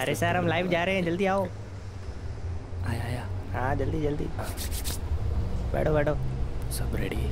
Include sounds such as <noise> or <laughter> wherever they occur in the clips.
अरे सर हम लाइव जा रहे हैं जल्दी आओ। आया आया। हाँ जल्दी जल्दी। बैठो बैठो। सब रेडी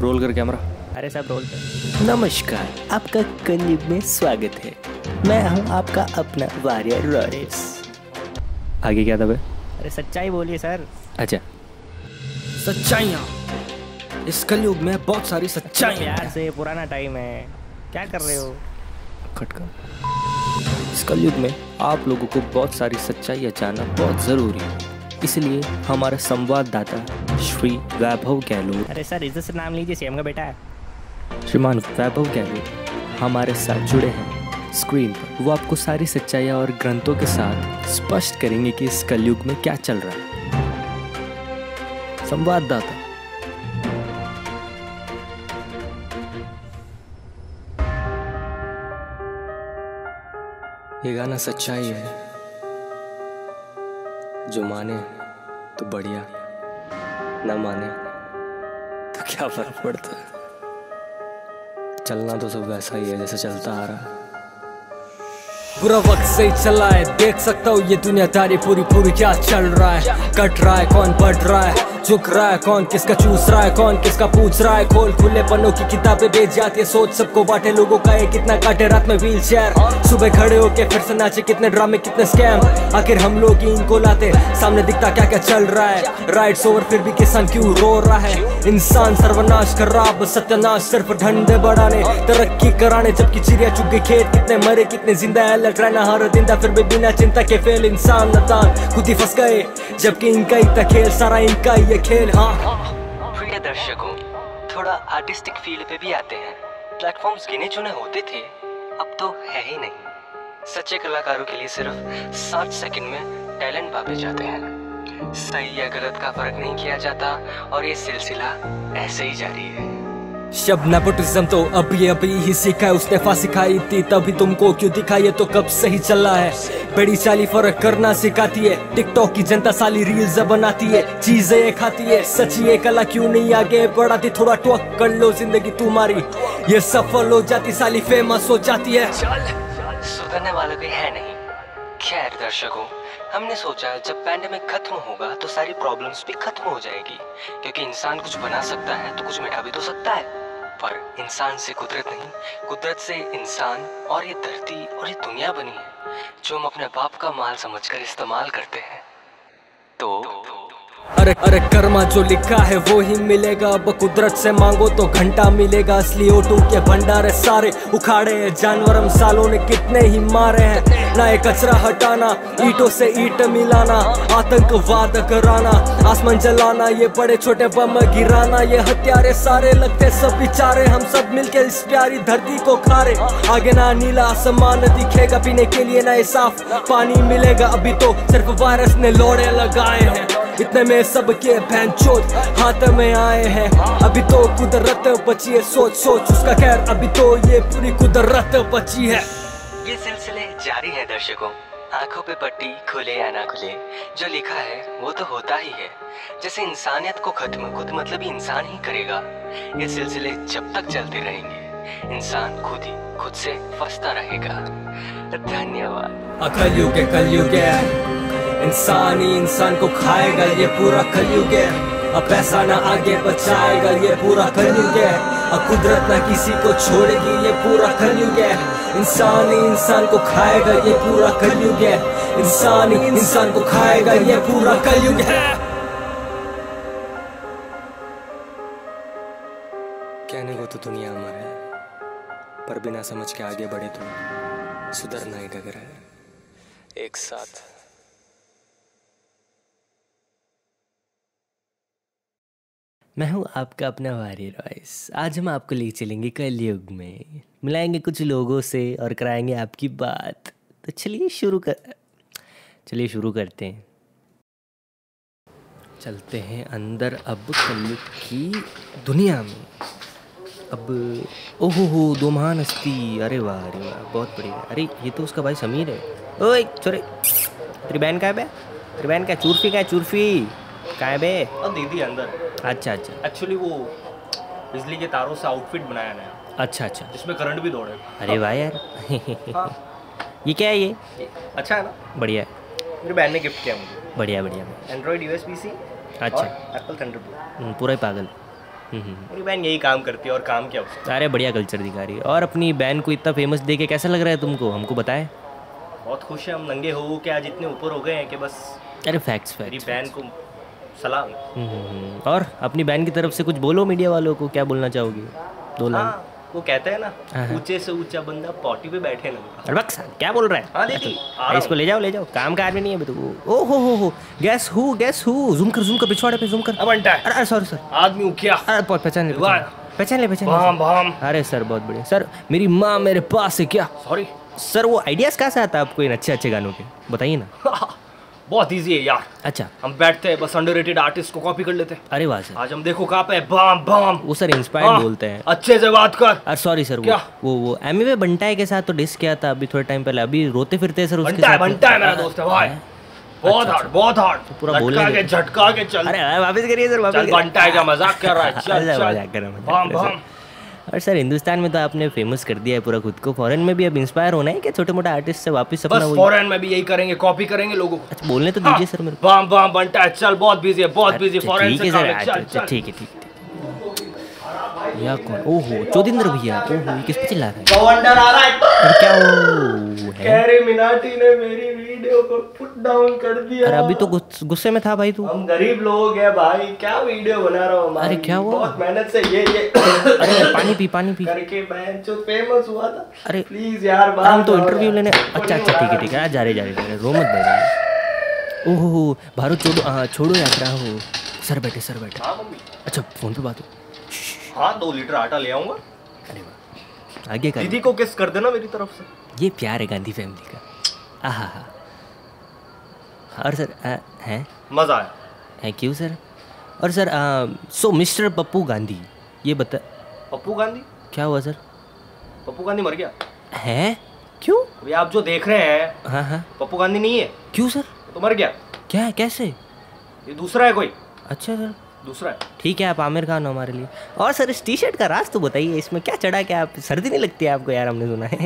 रोल कर कैमरा अरे सब रोल पे नमस्कार आपका कलयुग में स्वागत है। मैं हूँ आपका अपना वारियर रॉरेस। आगे क्या था अरे सच्चाई बोलिए सर। अच्छा। सच्चाइयाँ। इस कलयुग में बहुत सारी सच्चाइयाँ प्यार से पुराना टाइम है। क्या कर रहे हो? खटका। इस कलयुग में आप लोगों को बहुत सारी सच्चाइयाँ जानना बहुत ज़रूरी है। इसलिए हमारे संवाददाता श्री वैभव गहलोत। अरे सर इज़्ज़त से नाम लीजिए सीएम का बेटा है। श्रीमान वैभव गहलोत हमारे साथ जुड़े हैं। स्क्रीन पर वो आपको सारी सच्चाइयाँ और ग्रंथों के साथ स्पष्ट करेंगे कि इस कलयुग में क्या चल रहा है। संवाददाता ये गाना सच्चाई है। जो माने तो बढ़िया। न माने तो क्या फ़र्क पड़ता है? चलना तो सब वैसा ही है, जैसे चलता आ रहा। बुरा वक्त से ही चला है, देख सकता हूँ ये दुनियादारी पूरी पूरी क्या चल रहा है? कट रहा है, कौन बढ़ रहा है? झुक रहा है कौन किसका चूस रहा है, कौन किसका पूछ रहा है। खोल खुले पन्नों की किताबें बेच जाती है, सोच सबको बांटे, लोगों का ये कितना काटे, रात में व्हील चेयर सुबह खड़े होके फिर से नाचे, कितने ड्रामे कितने स्कैम आखिर हम लोग ही इनको लाते सामने दिखता क्या क्या चल रहा है। राइट्स ओवर फिर भी किसान क्यों रो रहा है? इंसान सर्वनाश कर रहा बस सत्यानाश सिर्फ़ ठंडे बढ़ाने, तरक्की कराने, जबकि चिड़िया चुग गई खेत, कितने मरे, कितने ज़िंदा है लट रहना हर था फिर भी बिना चिंता के फेल इंसान नतान खुद ही फंस गए, जबकि इनका था खेल, सारा इनका ये खेल हाँ। प्रिय दर्शकों थोड़ा आर्टिस्टिक फ़ील्ड पे भी आते हैं। प्लेटफॉर्म्स गिने चुने होते थे अब तो है ही नहीं। सच्चे कलाकारों के लिए सिर्फ़ साठ सेकंड में टैलेंट पापे जाते हैं। सही या गलत का फ़र्क नहीं किया जाता और ये सिलसिला ऐसे ही जारी है। शब्द नेपोटिज्म तो अभी अभी ही सीखा है उसने फांसी खाई थी तभी तुमको क्यों दिखाई तो कब सही चल रहा है? बड़ी साली फ़र्क करना सिखाती है। टिकटॉक की जनता साली रील्स बनाती है। चीज़ें खाती है। सची ये कला क्यों नहीं आगे बढ़ाती? थोड़ा टॉक कर लो ज़िंदगी तुम्हारी। ये सफल हो जाती, साली फ़ेमस हो जाती है। सुधरने वाला कोई है नहीं। खैर दर्शकों, हमने सोचा जब पैंडेमिक खत्म होगा तो सारी प्रॉब्लम्स भी खत्म हो जाएगी। क्योंकि इंसान कुछ बना सकता है तो कुछ मिटा भी तो सकता है। पर इंसान से कुदरत नहीं, कुदरत से इंसान और ये धरती और ये दुनिया बनी है। जो हम अपने बाप का माल समझकर इस्तेमाल करते हैं। तो अरे अरे कर्मा जो लिखा है वो ही मिलेगा। अब कुदरत से मांगो तो घंटा मिलेगा। असली ओटू के भंडारे सारे उखाड़े हैं। जानवर हम सालों ने कितने ही मारे हैं। ना ये कचरा हटाना, ईटों से ईट मिलाना, आतंकवाद कराना, आसमान जलाना, ये बड़े छोटे बम गिराना, ये हत्यारे सारे लगते सब बेचारे, हम सब मिलके इस प्यारी धरती को खारे। आगे ना नीला आसमान दिखेगा, पीने के लिए ना साफ़ पानी मिलेगा। अभी तो सिर्फ़ वायरस ने लोड़े लगाए हैं। इतने में सबके बहन चोट हाथ में आए हैं। अभी तो कुदरत बची है सोच सोच उसका खैर। अभी तो ये पूरी कुदरत बची है। ये सिलसिले जारी है दर्शकों। आँखों पे पट्टी खुले या ना खुले जो लिखा है वो तो होता ही है। जैसे इंसानियत को खत्म खुद मतलब इंसान ही करेगा। ये सिलसिले जब तक चलते रहेंगे इंसान खुद ही खुद से फंसता रहेगा। धन्यवाद। कलयुग कलयुग है। इंसान ही इंसान को खाएगा ये पूरा कलयुग है। अब पैसा ना आगे बचाएगा ये पूरा कलयुग है। अब कुदरत ना किसी को छोड़ेगी ये पूरा कलयुग है। इंसान ही इंसान को खाएगा ये पूरा कलयुग है। इंसान ही इंसान को खाएगा ये पूरा कलयुग है। कहने को तो दुनिया अमर है, पर बिना समझ के आगे बढ़े तो सुधरना ही डगर है। एक साथ। मैं हूँ आपका अपना वारी रॉयस। आज हम आपको ले चलेंगे कलयुग में। मिलाएँगे कुछ लोगों से और कराएँगे आपकी बात। तो चलिए शुरू कर, चलिए शुरू करते हैं। चलते हैं अंदर अब कलयुग की दुनिया में। अब ओहो हो दो महान हस्ती। अरे वाह अरे वाह, बहुत बढ़िया। अरे, ये तो उसका भाई समीर है। ओए छोरे तेरी बहन कहाँ है बे? तेरी बहन क्या चूरफी है? चूरफी। कहाँ है बे? और दीदी, अंदर। अच्छा अच्छा। एक्चुअली वो बिजली के तारों से आउटफिट बनाया नया। अच्छा अच्छा। जिसमें करंट भी दौड़े। अरे वाह यार। ये क्या है ये? अच्छा है ना? बढ़िया। है मेरी बहन ने गिफ्ट किया मुझे। बढ़िया बढ़िया। एंड्रॉइड यूएसबी सी अच्छा। एप्पल थंडरबोल्ट हम्म, पूरा ही पागल। हम्म, हम्म। मेरी बहन यही काम करती है और काम क्या उसका अरे बढ़िया कल्चर दिखा रही है। और अपनी बहन को इतना फ़ेमस देख के कैसा लग रहा है तुमको? हमको बताए। बहुत खुश है हम नंगे हो के आज इतने ऊपर हो गए हैं कि बस अरे फैक्ट्स मेरी बहन को सलाम। और अपनी बहन की तरफ़ से कुछ बोलो मीडिया वालों को क्या बोलना चाहोगी? दो लाइन। हाँ वो कहते हैं ना हाँ, हाँ। ऊँचे से ऊँचा बंदा पॉटी पे बैठे ना। क्या बोल रहा है? हाँ दीदी आ अरे इसको ले जाओ ले जाओ काम का आदमी नहीं है तो ओ हो हो हो guess who guess who zoom कर जूम कर पिछवाड़े पे जूम कर। अब अंटा है। अरे अरे सॉरी सर आदमी उकिया अरे बहुत पहचान ले पहचान ले पहचान भाम भाम। अरे सर बहुत बढ़िया। सर मेरी माँ मेरे पास है क्या? सॉरी सर वो आइडियाज़ कहाँ से आता है आपको इन अच्छे अच्छे गानों के? बताइए ना। <laughs> बहुत इजी है यार। अच्छा। हम बैठते हैं बस अंडररेटेड आर्टिस्ट को कॉपी कर लेते हैं। अरे वाह सर। आज हम देखो कहाँ पे है बाम बाम वो सर इंस्पायर्ड हाँ, बोलते हैं। अच्छे से बात कर। सॉरी सर क्या? वो वो एमी वे बंटाए के साथ तो डिस किया था अभी थोड़े टाइम पहले। अभी रोते फिरते हैं सर उसके साथ। है मेरा दोस्त है भाई। बहुत अच्छा, हार्ड बहुत हार्ड पूरा बोलने के झटका के चल। अरे वापस करिए सर वापस करिए। बनता मज़ाक कर रहा है चल चल। मज़ाक कर रहा हूँ, और सर हिंदुस्तान में तो आपने फ़ेमस कर दिया है पूरा खुद को। फॉरेन में भी अब इंस्पायर होना है क्या? छोटे मोटे आर्टिस्ट से वापस अपना बस फॉरेन में भी यही करेंगे कॉपी करेंगे लोगों को। अच्छा बोलने तो हाँ, दीजिए सर मेरे को। बम बम बनता है चल बहुत बिज़ी है बहुत बिज़ी अच्छा, फॉरेन ठीक से है सर है अच्छा, अच्छा, चल। ठीक है ठीक है या कौन? ओहो चौदिंद्र भैया। ओहो ये किस पे चिल्ला रहा है? गवर्नर आ रहा है। अरे क्या वो है? कैरी मिनाटी ने मेरी वीडियो को पुट डाउन कर दिया। अरे अभी तो गुस्से में था भाई तू। हम गरीब लोग हैं भाई क्या वीडियो बना रहा हूँ अरे क्या हुआ? बहुत मेहनत से ये ये। अरे पानी पी पानी पी। करके बहन जो फ़ेमस हुआ था। अरे प्लीज़ यार अरे हम तो इंटरव्यू लेने अच्छा अच्छा ठीक है ठीक है। जा रहे जा रहे रो मत भाई। ओहो भारत छोड़ो छोड़ो यात्रा हो। सर बैठे सर बैठे। हाँ अच्छा फ़ोन पे बात हो। हाँ दो लीटर आटा ले आऊँगा। अरे वाह। आगे कर दीदी को किस कर देना मेरी तरफ़ से। ये प्यार है गांधी फैमिली का। आहा हा। और सर आ, हैं? मज़ा आया। हैं क्यों सर और सर आ, सो मिस्टर पप्पू गांधी ये बता पप्पू गांधी? क्या हुआ सर पप्पू गांधी मर गया। हैं? क्यों? अभी आप जो देख रहे हैं हाँ हाँ। पप्पू गांधी नहीं है। क्यों सर तो मर गया। क्या है कैसे? ये दूसरा है कोई? अच्छा सर दूसरा है। ठीक है आप आमिर खान हो हमारे लिए। और सर इस टी शर्ट का राज तो बताइए इसमें क्या चढ़ा क्या आप सर्दी नहीं लगती है आपको? यार हमने सुना है।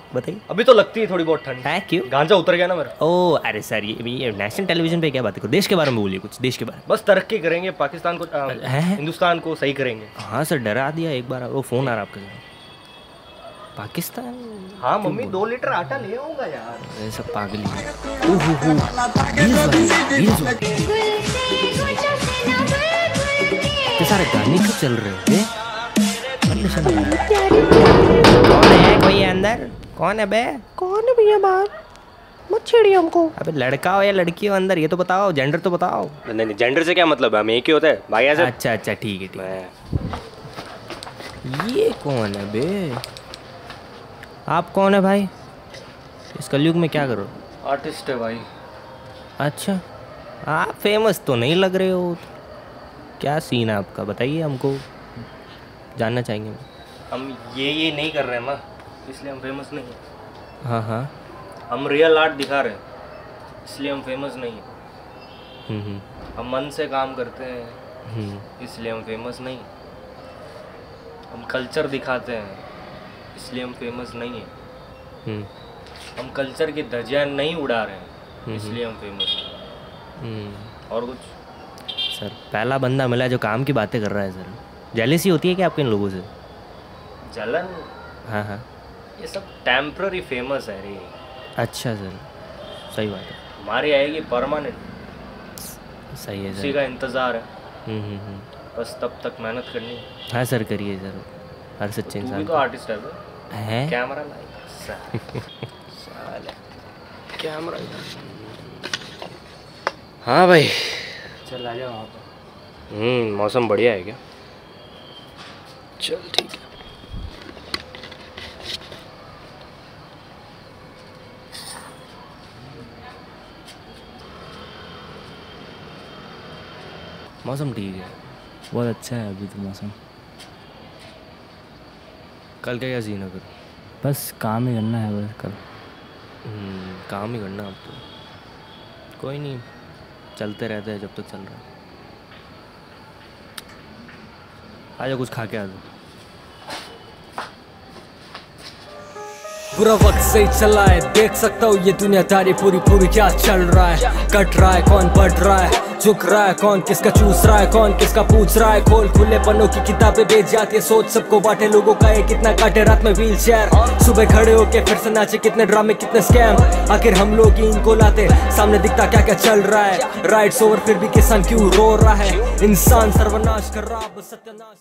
<laughs> बताइए। अभी तो लगती है थोड़ी बहुत ठंड। है क्यों? गांजा उतर गया ना मेरा। ओ अरे सर ये, ये नेशनल टेलीविज़न पे क्या बात करो देश के बारे में बोलिए कुछ देश के बारे में। बस तरक्की करेंगे पाकिस्तान को आ, हिंदुस्तान को सही करेंगे। हाँ सर डरा दिया एक बार वो फ़ोन आ रहा आपके पाकिस्तान? हाँ मम्मी दो लीटर आटा ले आऊँगा यार। सब पागल सारे गाने क्यों चल रहे हैं। कौन है कोई अंदर? कौन है बे? कौन है भैया बाहर? मत छेड़िए हमको। अबे लड़का हो या लड़की हो अंदर ये तो बताओ जेंडर तो बताओ। नहीं नहीं जेंडर से क्या मतलब है? हम एक ही होता है भाई ऐसे? अच्छा अच्छा ठीक है ठीक है। ये कौन है बे? आप कौन है भाई? इस कलयुग में क्या करो? आर्टिस्ट है भाई। अच्छा आप फ़ेमस तो नहीं लग रहे हो? क्या सीन है आपका? बताइए हमको। जानना चाहेंगे हम। ये ये नहीं कर रहे हैं ना इसलिए हम फ़ेमस नहीं हैं। हाँ हाँ। हम रियल आर्ट दिखा रहे हैं। इसलिए हम फ़ेमस नहीं है। हम्म हम्म, हम मन से काम करते हैं। हम्म। इसलिए हम फ़ेमस नहीं हम कल्चर दिखाते हैं। इसलिए हम फ़ेमस नहीं हैं। हम कल्चर की धज्जियाँ नहीं उड़ा रहे हैं। इसलिए हम फ़ेमस हैं। और कुछ? सर पहला बंदा मिला जो काम की बातें कर रहा है सर। जेलेसी होती है क्या आपके इन लोगों से? जलन? हाँ हाँ। ये सब टेम्प्ररी फ़ेमस है रे। अच्छा सर। सही बात है। हमारी आएगी परमानेंट सही है उसी का इंतज़ार है। हम्म हम्म हम्म। बस तब तक मेहनत करनी है। हाँ सर करिए सर। हर सच्चे तू इंसान तो आर्टिस्ट है। है? कैमरा लाइक कैमरा हाँ भाई। चल आ जा वहाँ पर। हम्म मौसम बढ़िया है क्या? चल ठीक है। मौसम ठीक है। बहुत अच्छा है अभी तो मौसम। कल का क्या सीन है फिर? बस काम ही करना है बस कल। हम्म, काम ही करना अब तो। कोई नहीं। चलते रहते हैं जब तक चल रहा है। आ जाओ, कुछ खा के आ जाओ। पूरा वक्त सही चला है। देख सकता हूँ ये दुनियादारी पूरी पूरी क्या चल रहा है। कट रहा है, कौन बढ़ रहा है, झुक रहा है, कौन किसका चूस रहा है, कौन किसका पूछ रहा है। खोल खुले पन्नों की किताबें बेच जाती है, सोच सबको बांटे, लोगों का ये कितना काटे, रात में व्हील चेयर सुबह खड़े होके फिर से नाचे, कितने ड्रामे कितने स्कैम आखिर हम लोग ही इनको लाते, सामने दिखता क्या क्या चल रहा है। राइट्स ओवर फिर भी किसान क्यों रो रहा है? इंसान सर्वनाश कर रहा बस सत्यानाश